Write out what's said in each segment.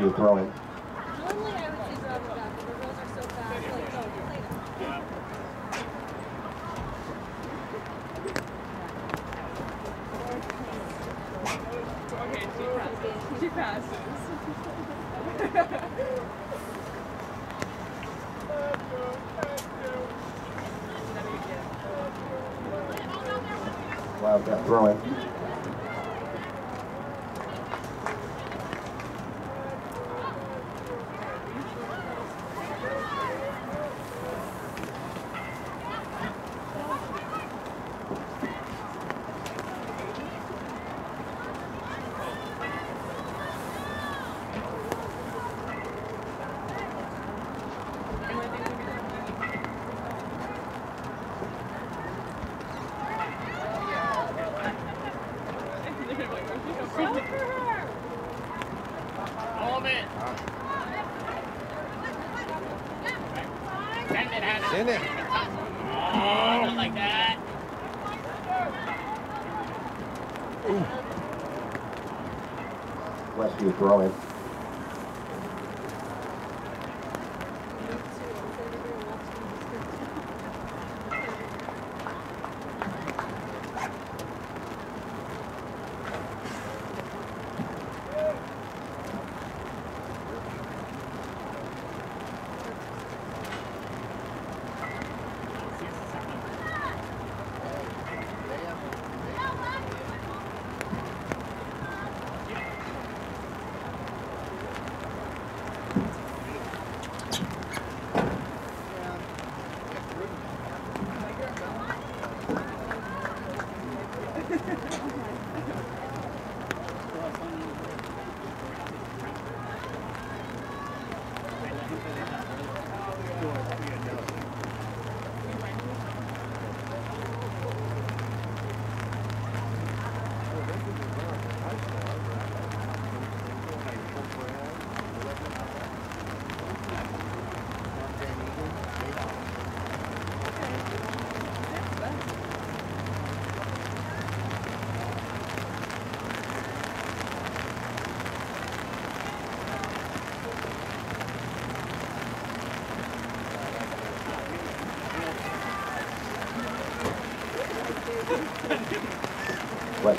Westview throwing. Normally I would say drop it back, but the girls are so fast. Like, no, play them. Okay, she passes. She passes. Wildcat throwing. Hold. Send it, Hannah. Send it. Oh, not like that. Westview throwing.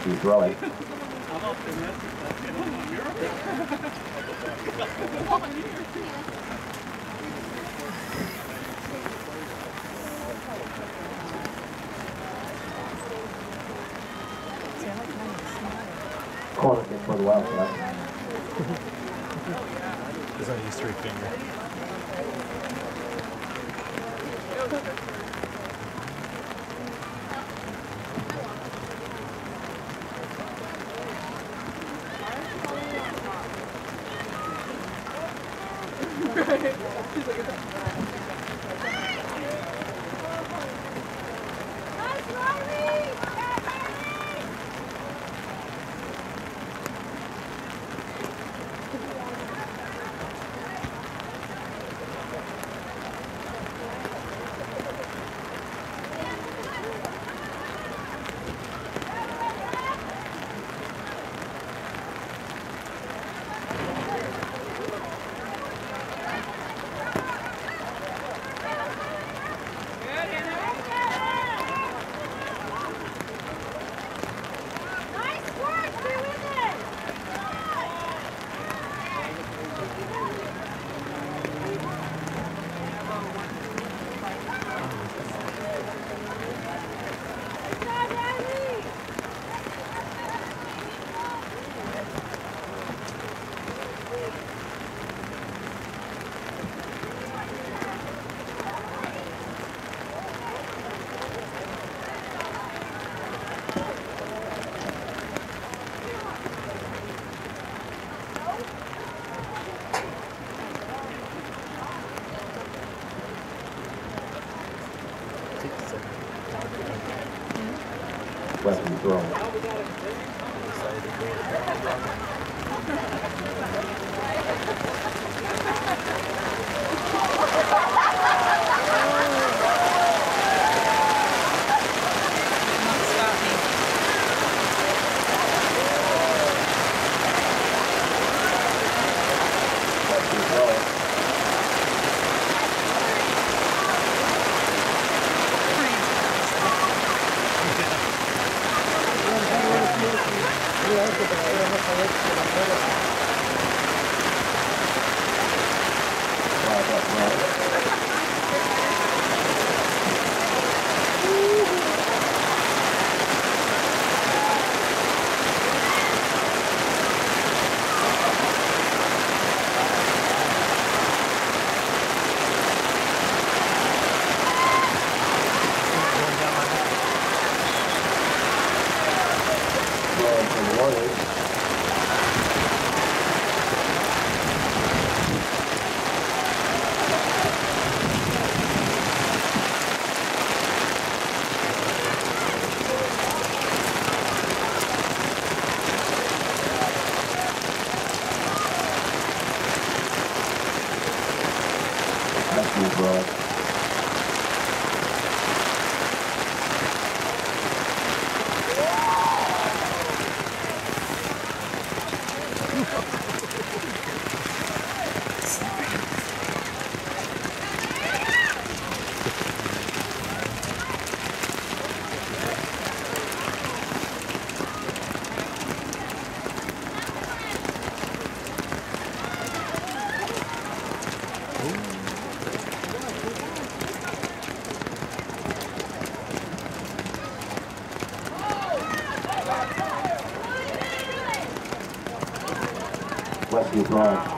Westview throwing. Corner kick for the Wildcats. He's on his three finger. drive.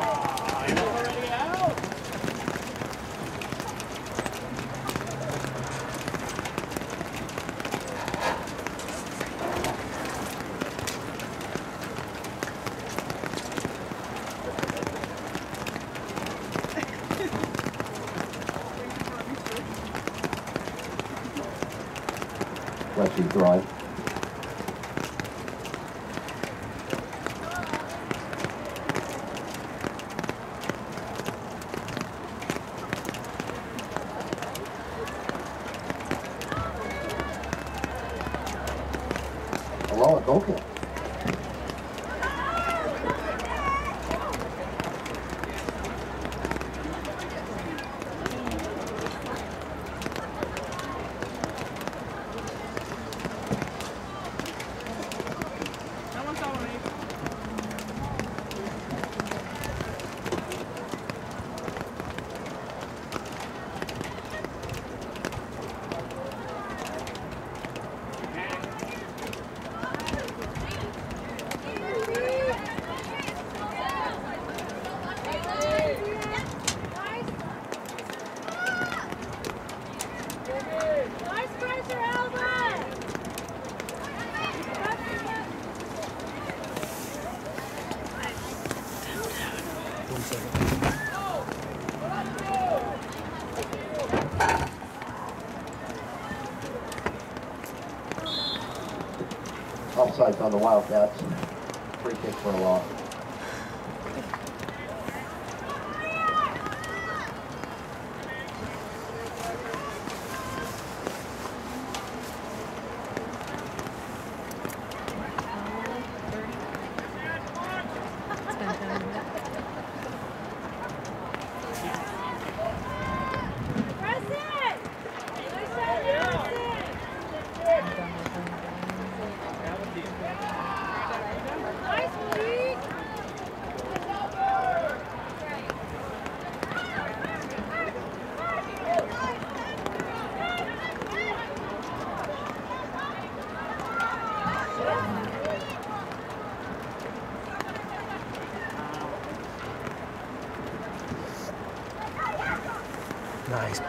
offsides on the Wildcats. Free kick for a loss.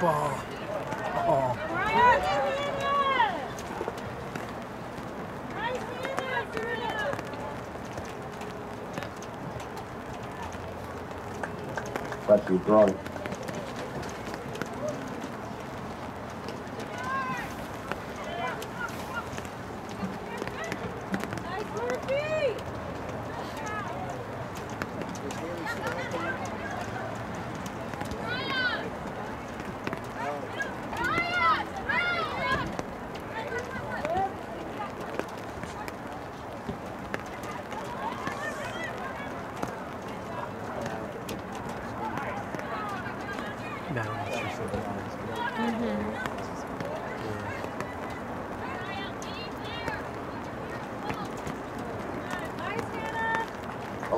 ball. Oh. Wrong.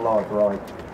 log right.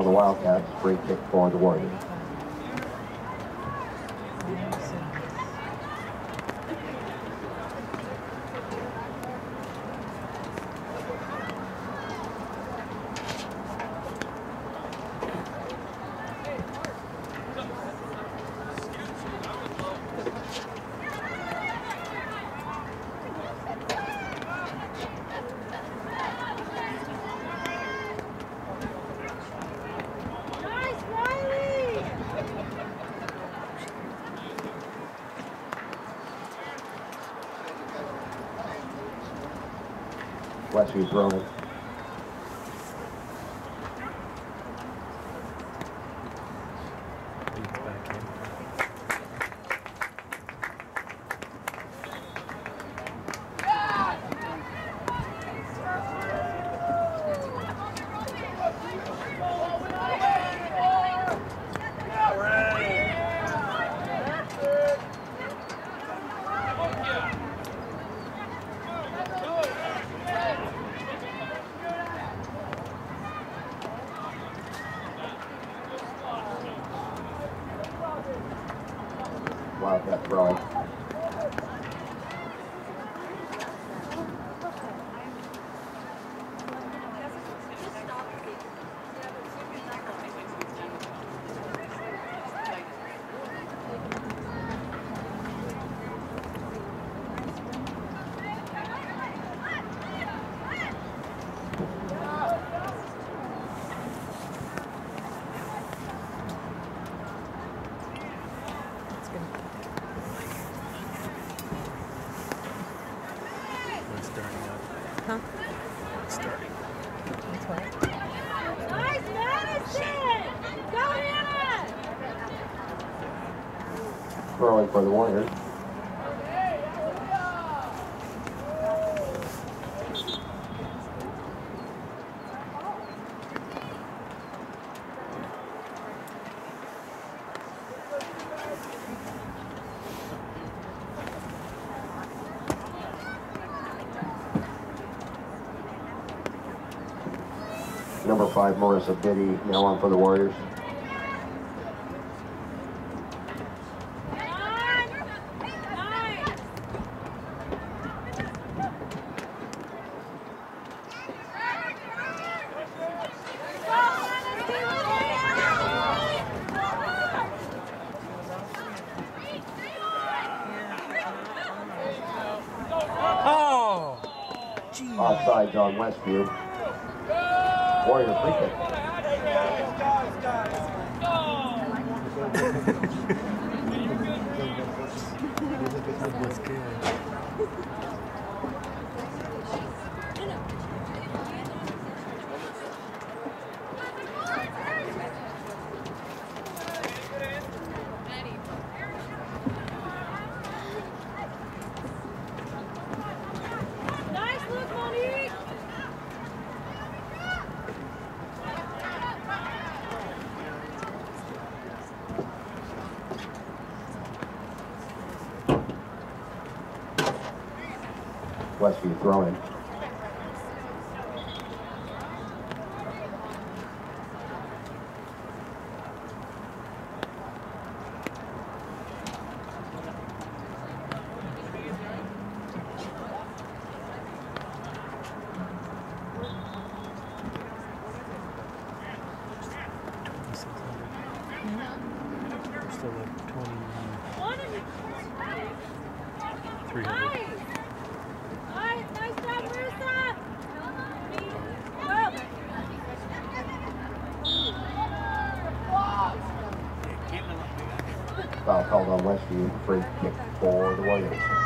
for the Wildcats. Free kick for the Warriors. flesh we grow. For by the wire. Number five, Morris Abidi, now on for the Warriors. Offsides on Westview. Warrior free kick. that was. Growing. called on Westview. Free kick for the Williams.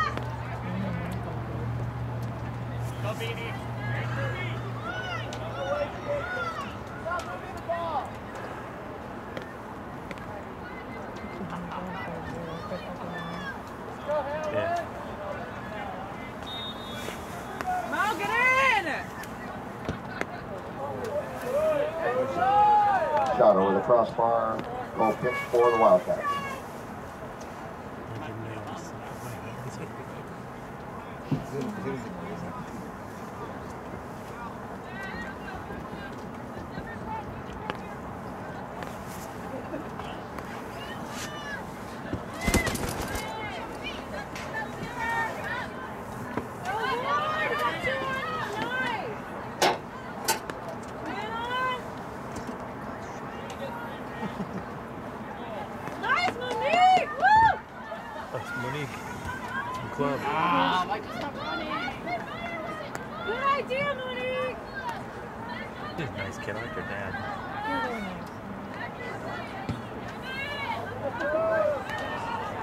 are bad.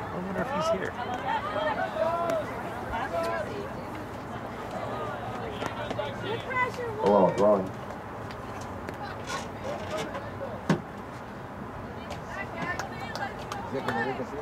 I wonder if he's here. Oh, wow, wrong. Obrigado.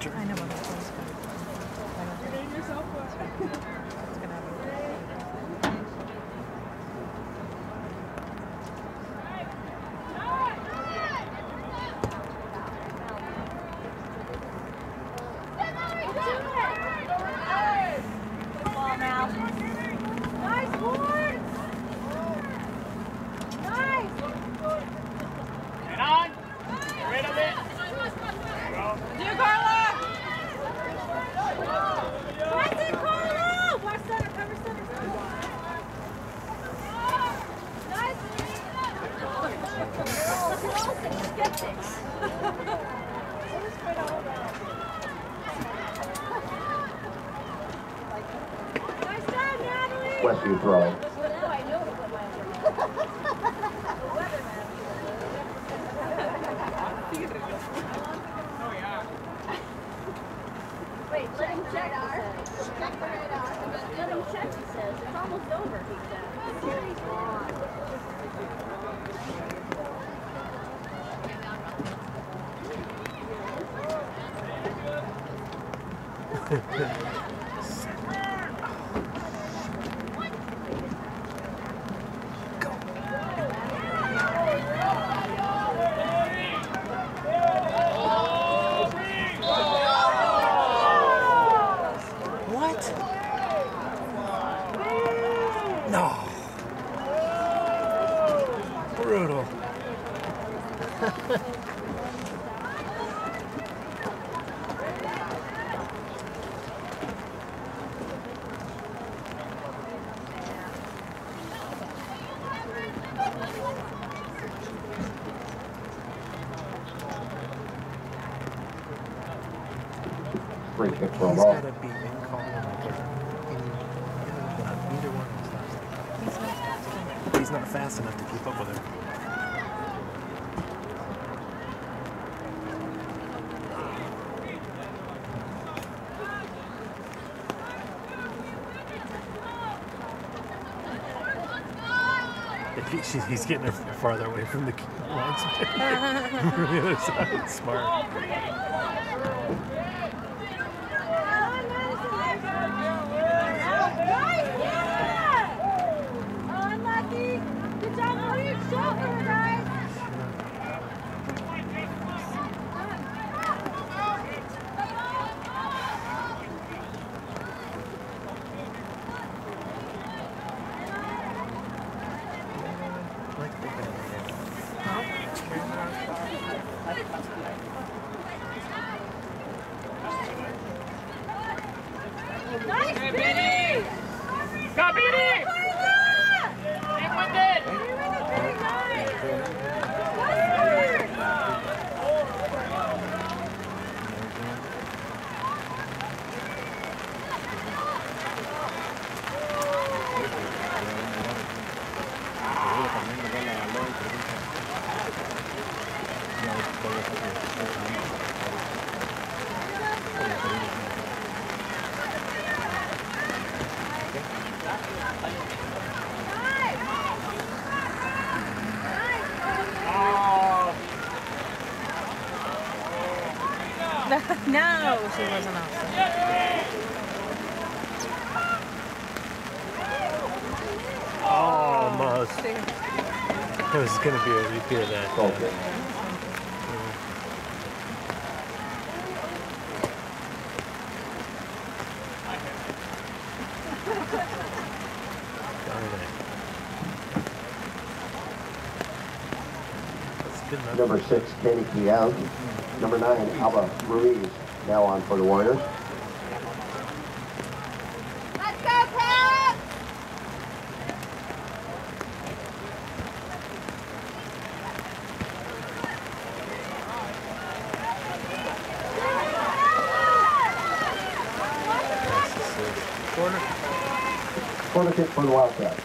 I know what that was. he's getting farther away from the, from the other side. Smart. she wasn't awesome. Almost. It was going to be a repeat of that. Okay. Number six, Katie Keown. Number nine, Alba Ruiz now on for the Warriors. Let's go, Pat! That's the sixth. Corner. Corner kick for the Wildcats.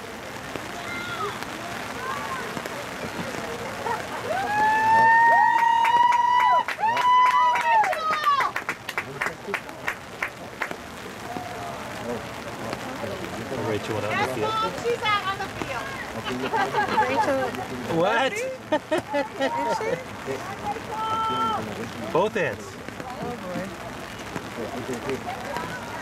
Rachel went out in the field. She's out on the field. What? Both hands. Oh boy.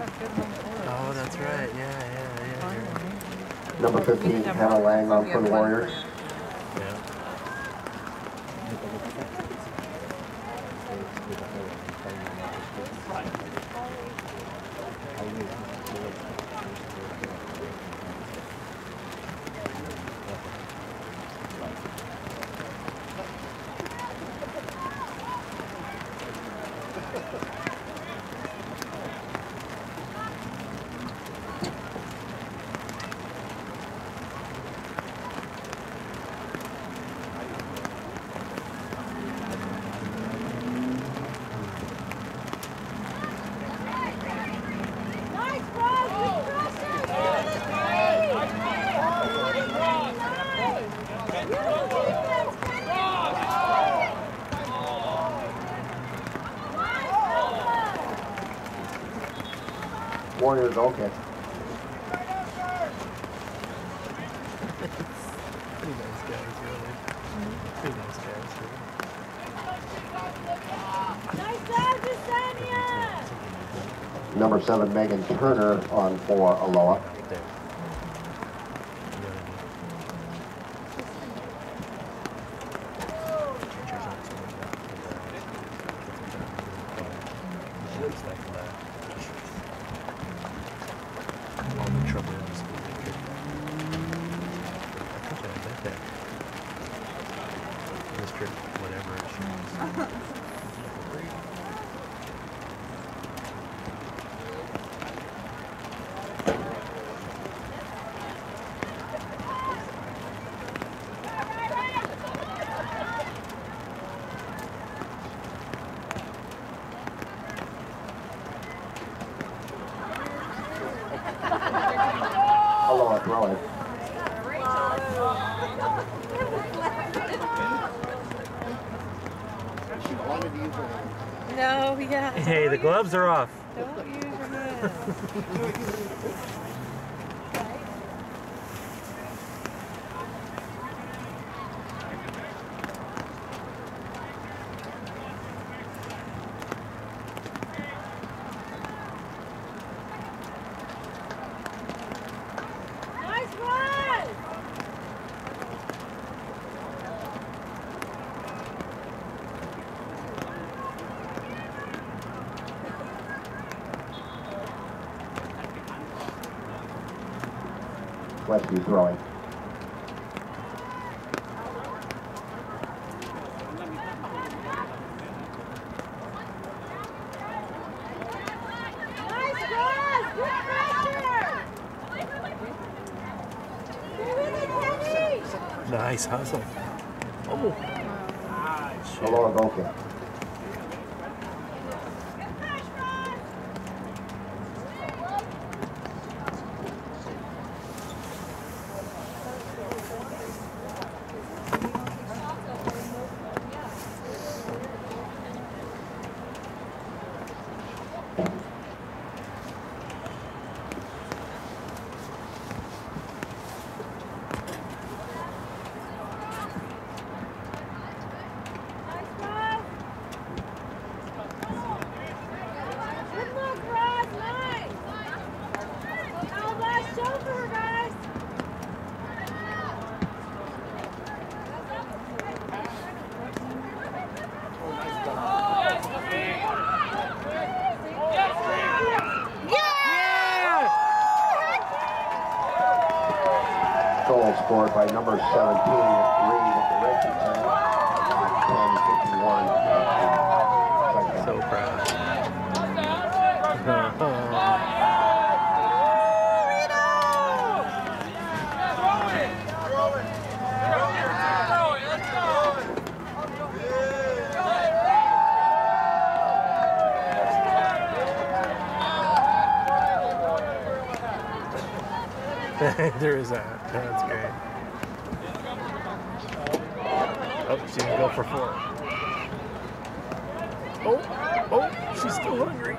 have good home court. Oh, that's right. Yeah, yeah, Number 15, Hannah Lang on for the Warriors. Yeah. Nice, Buzz! Good pressure! Nice! Good defense, Kenny! Warriors goal kick. Pretty nice guys, really. Pretty nice guys. Really. Nice job, Jesenia! Number seven, Megan Turner on for Aloha. Right there. You know what I mean? Teachers aren't so much out for that. She looks like that. All the trouble in the school district. I think I met that. District, whatever she was. Aloha throwing. She wanted to use her hand. No, yeah. Hey, the gloves are off. Westview throwing. Nice cross! Good pressure! Stay with it, Kenny! Nice hustle. Oh, Alora Goka. Nice cross! Good look, Ross! Nice! Alba, show for her, guys! Goal scored by number 17, Reed Richardson. 1051. so proud. there is that. That's great. Oh, she didn't go for four. Oh, oh, she's still hungry.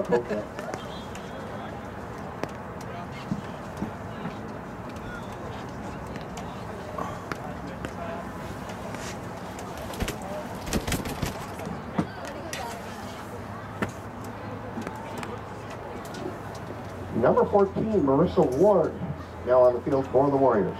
Number 14, Marissa Ward, now on the field for the Warriors.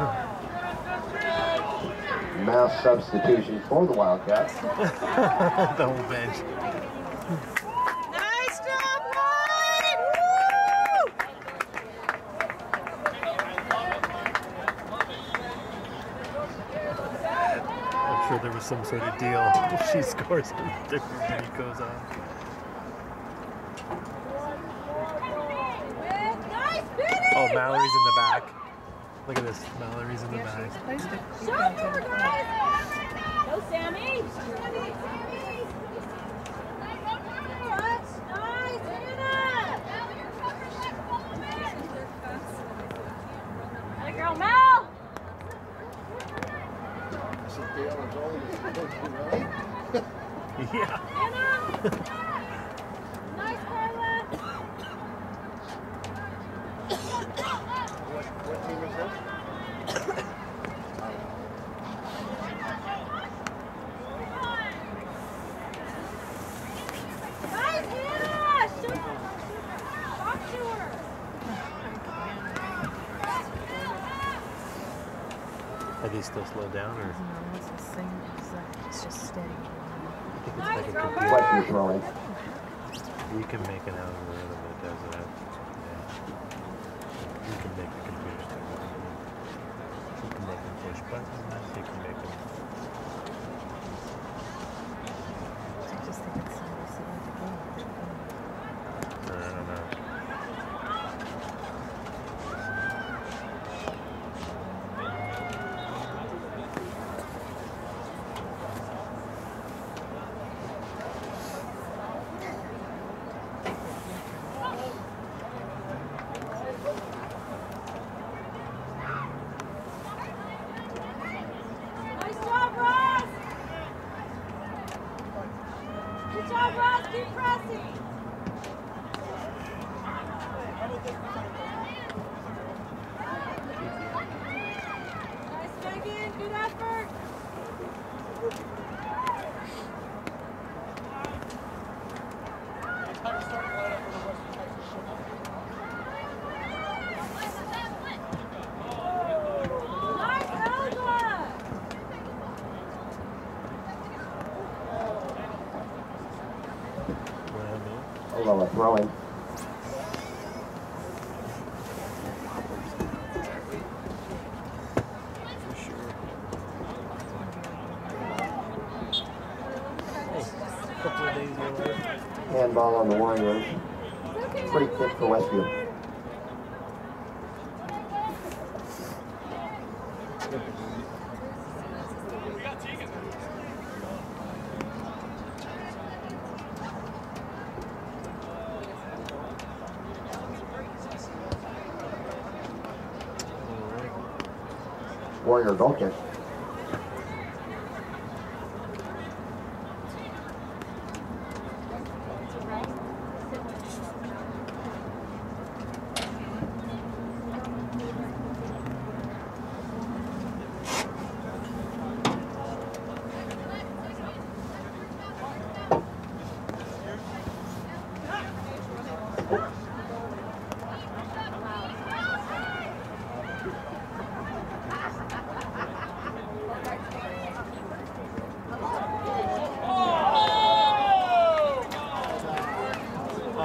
Mass substitution for the Wildcats. the whole bench. Nice job, Ryan! I'm sure there was some sort of deal. If she scores something different he goes on. Oh, Mallory's in the back. Look at this. Mallory's in the Yeah, back. she's supposed Shot counted. guys! Go, Sammy! Touch! Nice, Hannah! Atta girl, Mel! Yeah. Hannah! Nice, Carla! Nice, Hannah! Shoot! Talk to her! Are these still slowed down or? No, it's the same exact. It's just steady. I think it's Nice, like a Robert! computer. Westview throwing. You can make an algorithm that does that. Yeah. You can make the computer do it. You can make them push buttons. You can make them. I just think it's somebody sitting at the game. with their phone. I don't know. Nice job, Ross! Good job, Ross. Keep pressing. Nice, Megan. Good effort. Nice, Elga. What Aloha throwing. Handball on the Warriors. Free kick for Westview. All right. Warrior goal kick.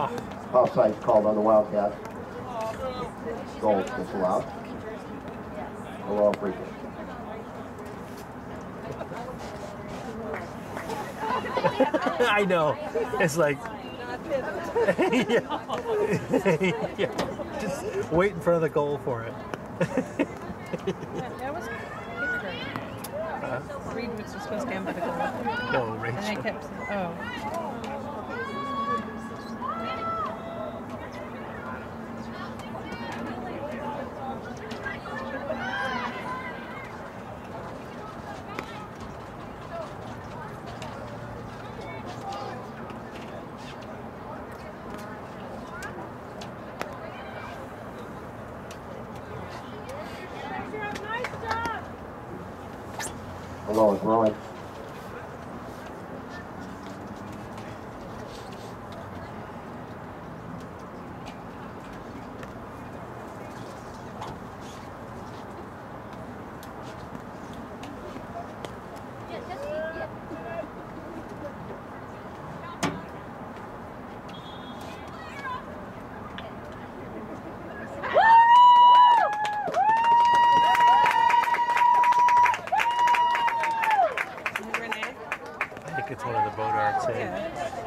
Ah, Offside called on the Wildcats. Goal disallowed. Aloha free kick. I know. It's like. yeah. yeah. Just wait in front of the goal for it. Yeah, that was fifth uh-huh. grade. Reed was supposed to come by the goal. Oh, no, And they Rachel. kept oh. Nice job. Aloha throwing. It's one of the boat arts. Eh?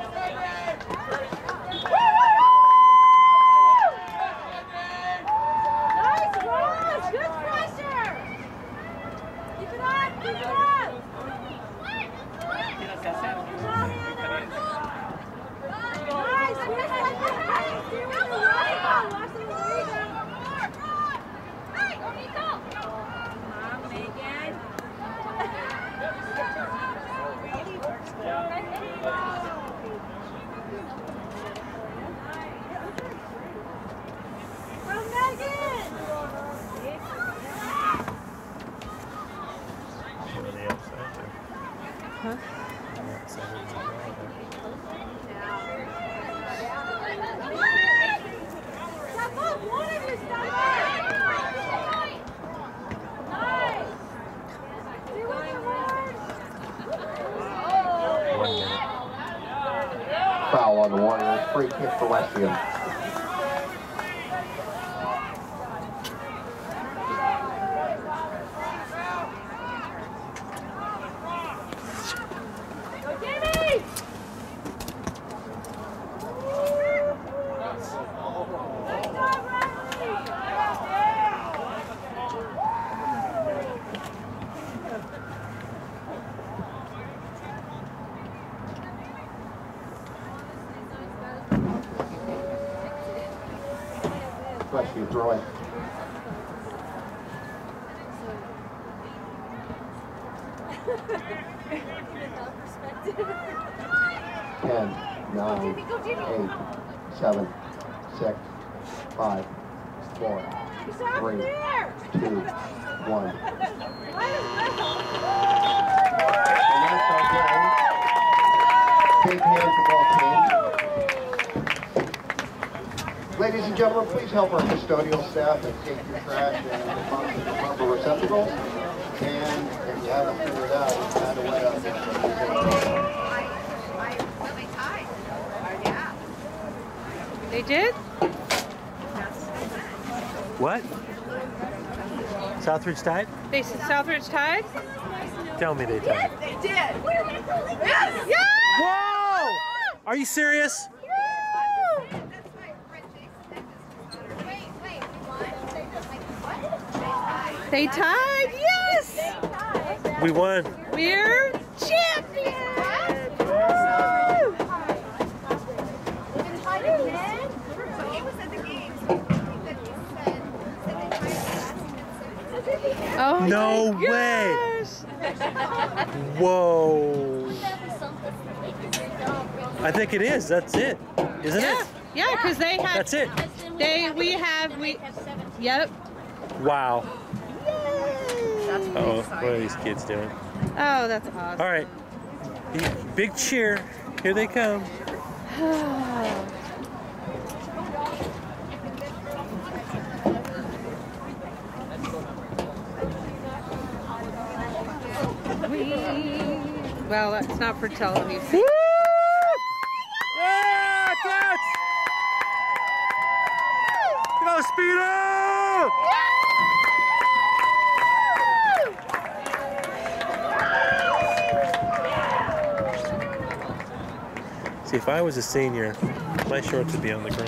Southridge tied? They Southridge tied? Tell me they tied. They did! Yes! Whoa! Are you serious? They tied? Yes! We won. We're champions! Woo! Oh No my way. Whoa. I think it is. That's it. Isn't Yeah, it? yeah, because they have. That's it. They we have we. Yep. Wow. Oh, what are these kids doing? Oh, that's awesome. All right. Big cheer. Here they come. Well, that's not for television. Woo! Yeah, Cats! Go, Speedo! See, if I was a senior, my shorts would be on the ground.